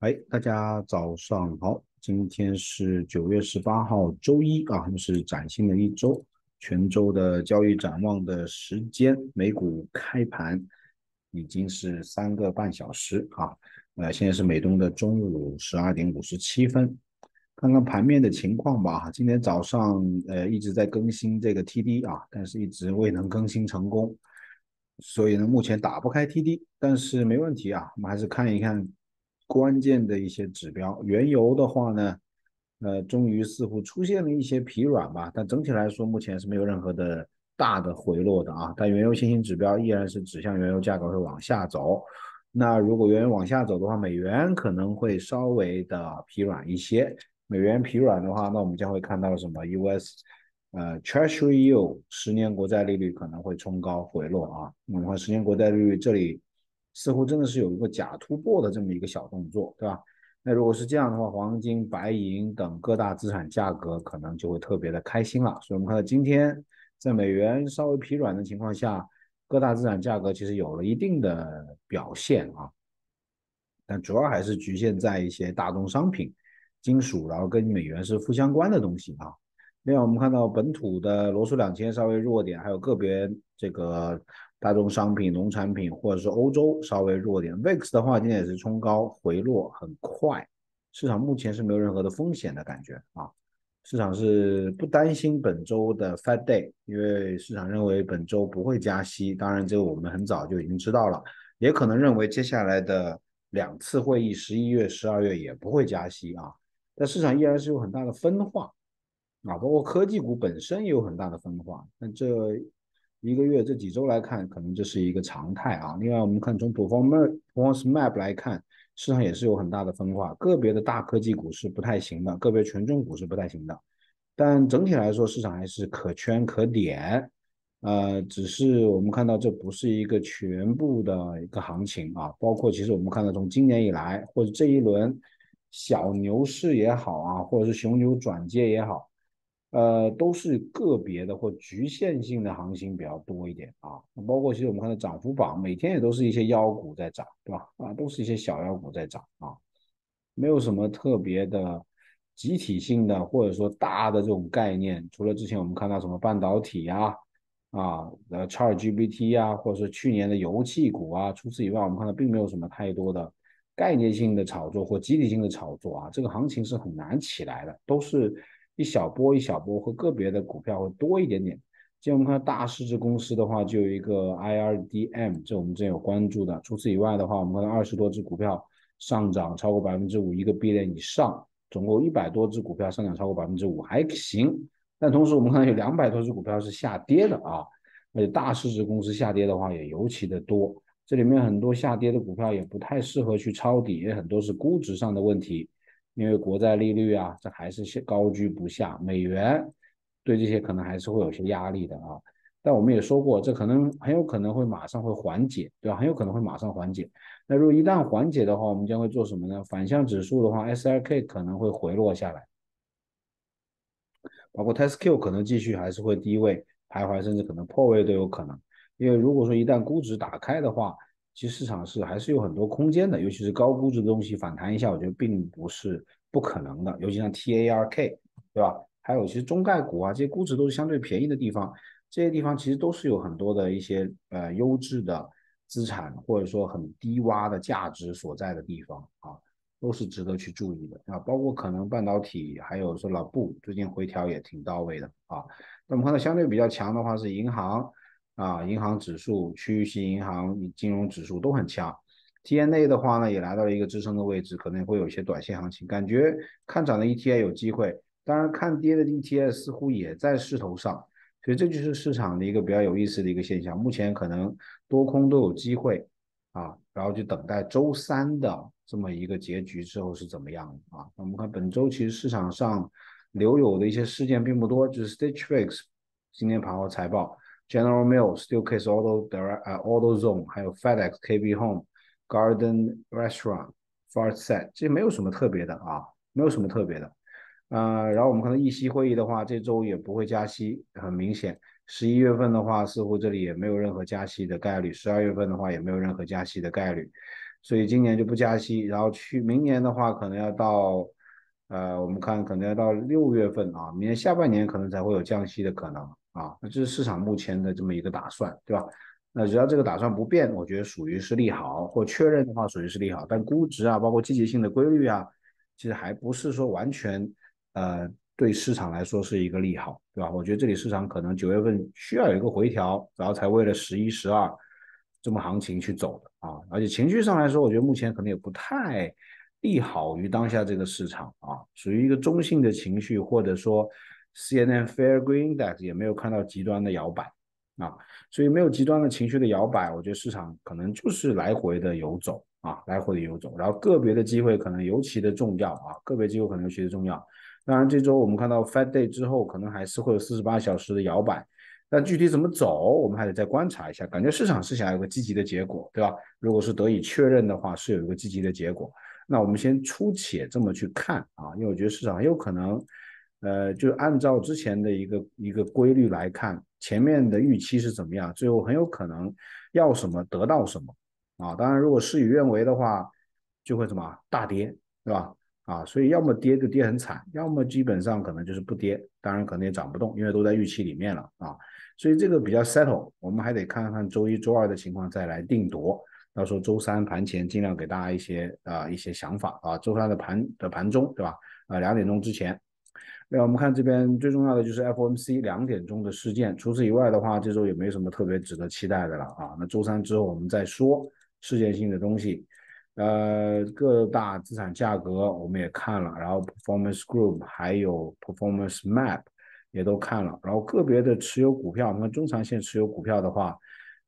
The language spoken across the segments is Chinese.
哎，大家早上好，今天是九月十八号，周一啊，又是崭新的一周，全周的交易展望的时间，美股开盘已经是三个半小时啊，呃，现在是美东的中午十二点五十七分，看看盘面的情况吧。今天早上呃一直在更新这个 TD 啊，但是一直未能更新成功，所以呢，目前打不开 TD，但是没问题啊，我们还是看一看关键的一些指标。原油的话呢，呃，终于似乎出现了一些疲软吧，但整体来说，目前是没有任何的大的回落的啊。但原油信心指标依然是指向原油价格会往下走。那如果原油往下走的话，美元可能会稍微的疲软一些。美元疲软的话，那我们将会看到什么？US 呃 Treasury yield 十年国债利率可能会冲高回落啊。我们看十年国债利率这里似乎真的是有一个假突破的这么一个小动作，对吧？那如果是这样的话，黄金、白银等各大资产价格可能就会特别的开心了。所以我们看到今天在美元稍微疲软的情况下，各大资产价格其实有了一定的表现啊，但主要还是局限在一些大宗商品。金属，然后跟美元是负相关的东西啊。另外，我们看到本土的罗素两千稍微弱点，还有个别这个大宗商品、农产品或者是欧洲稍微弱点。VIX 的话，今天也是冲高回落很快，市场目前是没有任何的风险的感觉啊。市场是不担心本周的 Fed Day，因为市场认为本周不会加息。当然，这个我们很早就已经知道了，也可能认为接下来的两次会议，十一月、十二月也不会加息啊。但市场依然是有很大的分化啊，包括科技股本身也有很大的分化。那这一个月、这几周来看，可能这是一个常态啊。另外，我们看从 performance map 来看，市场也是有很大的分化。个别的大科技股是不太行的，个别权重股是不太行的。但整体来说，市场还是可圈可点。呃，只是我们看到这不是一个全部的一个行情啊。包括其实我们看到从今年以来，或者这一轮。小牛市也好啊，或者是熊牛转接也好，呃，都是个别的或局限性的行情比较多一点啊。包括其实我们看到涨幅榜，每天也都是一些妖股在涨，对吧？啊，都是一些小妖股在涨啊，没有什么特别的集体性的或者说大的这种概念。除了之前我们看到什么半导体呀，啊，呃，ChatGPT 呀，或者是去年的油气股啊，除此以外，我们看到并没有什么太多的。概念性的炒作或集体性的炒作啊，这个行情是很难起来的，都是一小波一小波，和个别的股票会多一点点。既然我们看大市值公司的话，就有一个 IRDM，这我们之前有关注的。除此以外的话，我们看到二十多只股票上涨超过百分之五，一个 B 链以上，总共一百多只股票上涨超过百分之五，还行。但同时我们看到有两百多只股票是下跌的啊，而且大市值公司下跌的话也尤其的多。这里面很多下跌的股票也不太适合去抄底，也很多是估值上的问题，因为国债利率啊，这还是高居不下，美元对这些可能还是会有些压力的啊。但我们也说过，这可能很有可能会马上会缓解，对吧？很有可能会马上缓解。那如果一旦缓解的话，我们将会做什么呢？反向指数的话，SLK 可能会回落下来，包括 TSQ 可能继续还是会低位徘徊，甚至可能破位都有可能。因为如果说一旦估值打开的话，其实市场是还是有很多空间的，尤其是高估值的东西反弹一下，我觉得并不是不可能的。尤其像 TARK，对吧？还有其实中概股啊，这些估值都是相对便宜的地方，这些地方其实都是有很多的一些呃优质的资产，或者说很低洼的价值所在的地方啊，都是值得去注意的啊。包括可能半导体，还有说老布最近回调也挺到位的啊。那我们看到相对比较强的话是银行。啊，银行指数、区域性银行、金融指数都很强。TNA 的话呢，也来到了一个支撑的位置，可能会有一些短线行情。感觉看涨的 ETA 有机会，当然看跌的 ETA 似乎也在势头上，所以这就是市场的一个比较有意思的一个现象。目前可能多空都有机会啊，然后就等待周三的这么一个结局之后是怎么样的啊？我们看本周其实市场上留有的一些事件并不多，就是 Stitch Fix 今天盘后财报。General Mills、Steelcase Auto Direct、呃 AutoZone，还有 FedEx、KB Home、Garden Restaurant、Farset，这没有什么特别的啊，没有什么特别的。呃，然后我们看到议息会议的话，这周也不会加息，很明显。十一月份的话，似乎这里也没有任何加息的概率；十二月份的话，也没有任何加息的概率。所以今年就不加息，然后去明年的话可能要到，呃，我们看可能要到六月份啊，明年下半年可能才会有降息的可能啊，那这是市场目前的这么一个打算，对吧？那只要这个打算不变，我觉得属于是利好，或确认的话属于是利好，但估值啊，包括积极性的规律啊，其实还不是说完全，呃，对市场来说是一个利好，对吧？我觉得这里市场可能九月份需要有一个回调，然后才为了十一、十二这么行情去走的啊。而且情绪上来说，我觉得目前可能也不太利好于当下这个市场啊，属于一个中性的情绪，或者说 C N N Fair Green Index 也没有看到极端的摇摆。啊，所以没有极端的情绪的摇摆，我觉得市场可能就是来回的游走啊，来回的游走，然后个别的机会可能尤其的重要啊，个别机会可能尤其的重要。当然，这周我们看到 Fed Day 之后，可能还是会有四十八小时的摇摆，但具体怎么走，我们还得再观察一下。感觉市场是想要有个积极的结果，对吧？如果是得以确认的话，是有一个积极的结果。那我们先初且这么去看啊，因为我觉得市场很有可能，呃，就按照之前的一个一个规律来看。前面的预期是怎么样？最后很有可能要什么得到什么啊！当然，如果事与愿违的话，就会什么大跌，对吧？啊，所以要么跌就跌很惨，要么基本上可能就是不跌，当然可能也涨不动，因为都在预期里面了啊。所以这个比较 settle，我们还得看看周一周二的情况再来定夺。到时候周三盘前尽量给大家一些啊一些想法啊，周三的盘的盘中，对吧？啊，两点钟之前。那我们看这边最重要的就是 FOMC 两点钟的事件，除此以外的话，这周也没什么特别值得期待的了啊。那周三之后我们再说事件性的东西。呃，各大资产价格我们也看了，然后 Performance Group 还有 Performance Map 也都看了，然后个别的持有股票，我们中长线持有股票的话，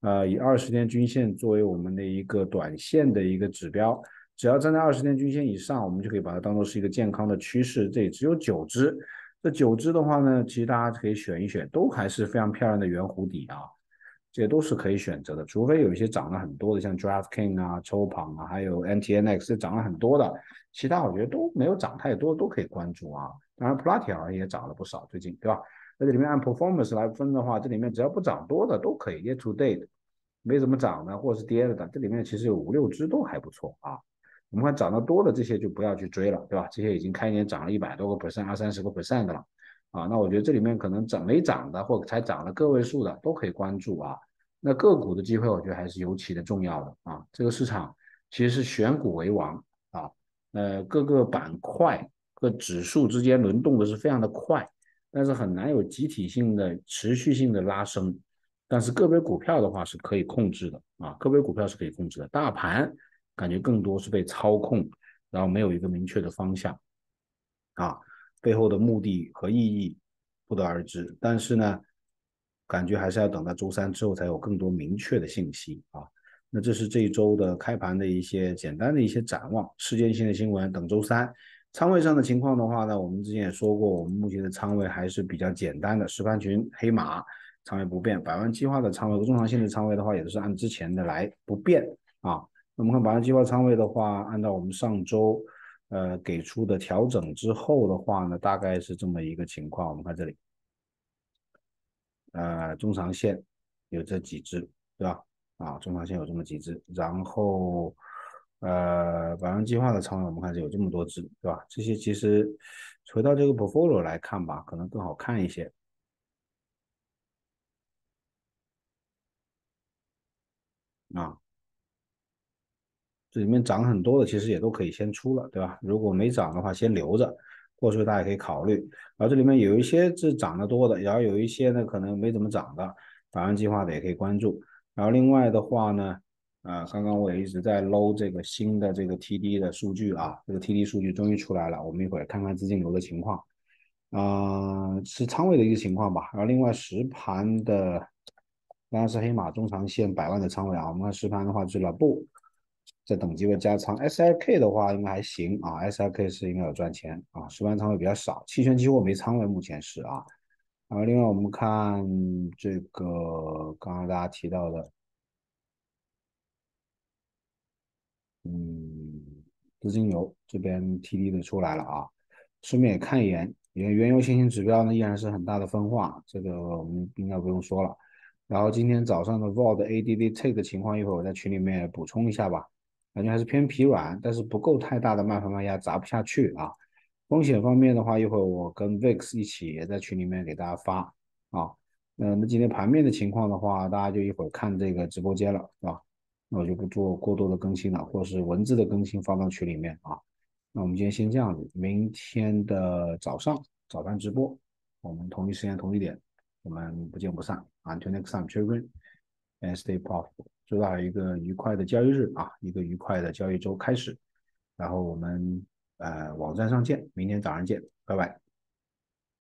呃，以二十天均线作为我们的一个短线的一个指标。只要站在二十天均线以上，我们就可以把它当做是一个健康的趋势。这里只有九只，这九只的话呢，其实大家可以选一选，都还是非常漂亮的圆弧底啊，这些都是可以选择的。除非有一些涨了很多的，像 DraftKing 啊、抽榜啊，还有 NTNX 涨了很多的，其他我觉得都没有涨太多，都可以关注啊。当然 Platia 也涨了不少，最近对吧？在这里面按 Performance 来分的话，这里面只要不涨多的都可以。Year to date 没怎么涨的，或者是跌了的，这里面其实有五六只都还不错啊。我们看涨得多的这些就不要去追了，对吧？这些已经开年涨了一百多个 percent、二三十个 percent 的了，啊，那我觉得这里面可能涨没涨的，或才涨了个位数的都可以关注啊。那个股的机会，我觉得还是尤其的重要的啊。这个市场其实是选股为王啊，呃，各个板块、各指数之间轮动的是非常的快，但是很难有集体性的、持续性的拉升。但是个别股票的话是可以控制的啊，个别股票是可以控制的，大盘。感觉更多是被操控，然后没有一个明确的方向，啊，背后的目的和意义不得而知。但是呢，感觉还是要等到周三之后才有更多明确的信息啊。那这是这一周的开盘的一些简单的一些展望，事件性的新闻等周三。仓位上的情况的话呢，我们之前也说过，我们目前的仓位还是比较简单的，实盘群黑马仓位不变，百万计划的仓位和中长线的仓位的话，也是按之前的来不变啊。我们看百万计划仓位的话，按照我们上周呃给出的调整之后的话呢，大概是这么一个情况。我们看这里，呃，中长线有这几只，对吧？啊，中长线有这么几只，然后呃，百万计划的仓位我们看是有这么多只，对吧？这些其实回到这个 portfolio 来看吧，可能更好看一些。啊。这里面涨很多的，其实也都可以先出了，对吧？如果没涨的话，先留着，或者说大家可以考虑。然后这里面有一些是涨得多的，然后有一些呢可能没怎么涨的，百万计划的也可以关注。然后另外的话呢，啊，刚刚我也一直在搂这个新的这个 TD 的数据啊，这个 TD 数据终于出来了，我们一会儿看看资金流的情况，啊，是仓位的一个情况吧。然后另外实盘的，当然是黑马中长线百万的仓位啊，我们看实盘的话是了不。在等机会加仓，S L K 的话应该还行啊，S L K 是应该有赚钱啊，实盘仓位比较少，期权期货没仓位，目前是啊。然后另外我们看这个刚刚大家提到的，嗯，资金流这边 T D 的出来了啊，顺便也看一眼，原原油先行指标呢依然是很大的分化，这个我们应该不用说了。然后今天早上的 Vol 的 A D D Take 的情况，一会儿我在群里面补充一下吧。感觉还是偏疲软，但是不够太大的卖盘卖压砸不下去啊。风险方面的话，一会儿我跟 VIX 一起也在群里面给大家发啊。那那今天盘面的情况的话，大家就一会儿看这个直播间了，是吧？那我就不做过多的更新了，或者是文字的更新发到群里面啊。那我们今天先这样子，明天的早上早盘直播，我们同一时间同一点，我们不见不散。Until next time, children, and stay profitable。祝大家一个愉快的交易日啊，一个愉快的交易周开始。然后我们呃网站上见，明天早上见，拜拜。